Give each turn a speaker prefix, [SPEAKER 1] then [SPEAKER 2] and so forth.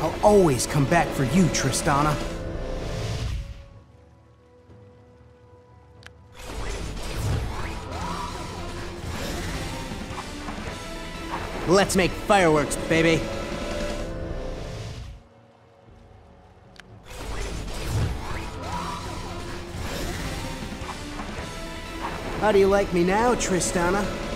[SPEAKER 1] I'll always come back for you, Tristana. Let's make fireworks, baby. How do you like me now, Tristana?